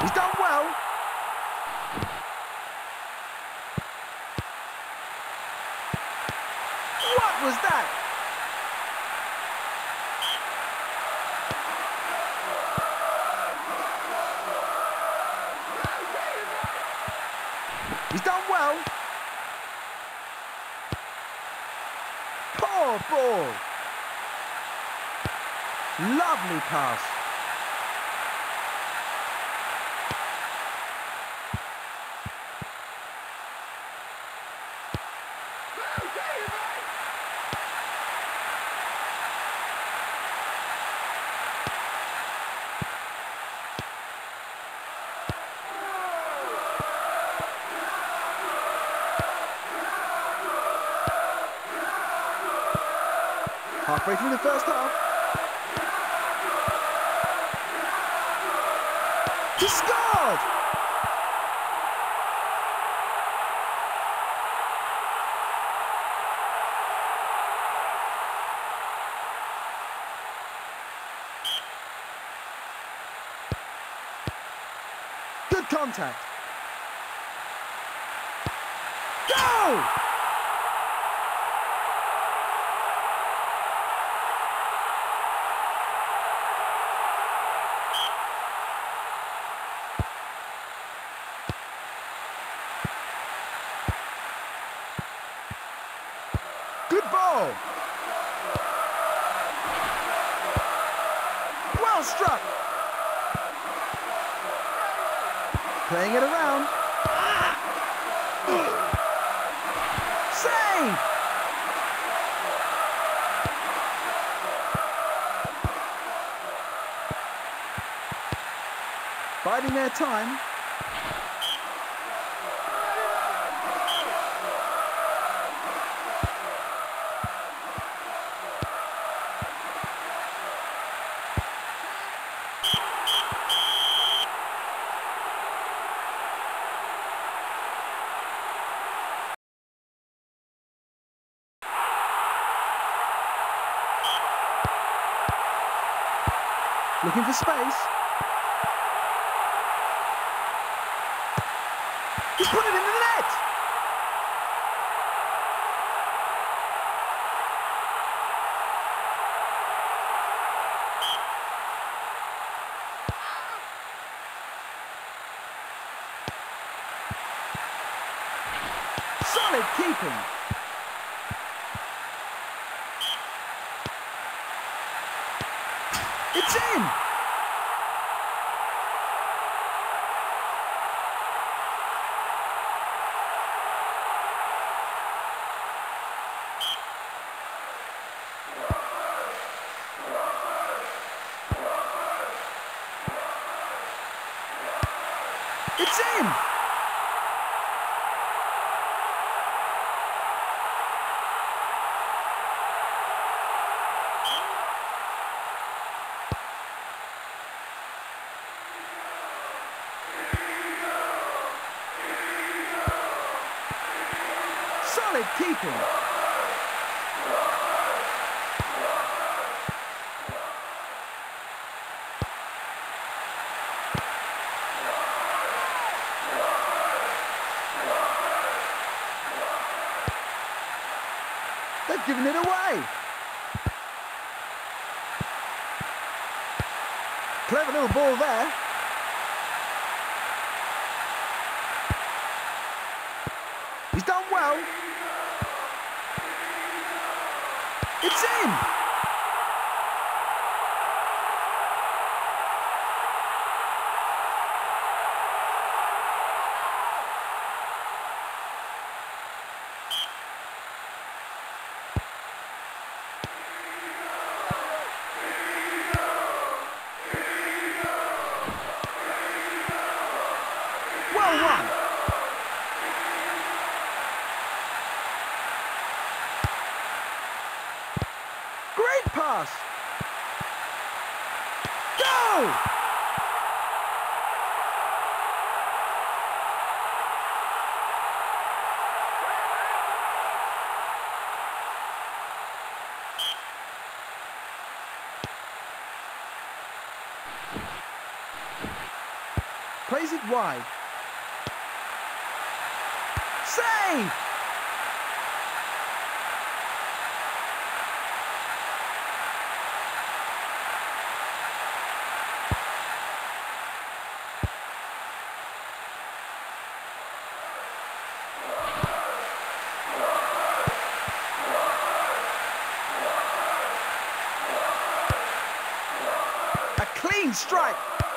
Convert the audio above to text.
He's done well. What was that? He's done well. Poor ball. Lovely pass. Halfway through the first half. He scored! Good contact. Go! Well struck. Playing it around. Save! Biding their time. Looking for space. He's put it into the net! Solid keeping. It's in! It's in! Solid keeping. They've given it away. Clever little ball there. He's done well. It's in. Pass. Go! Plays it wide. Save! Clean strike.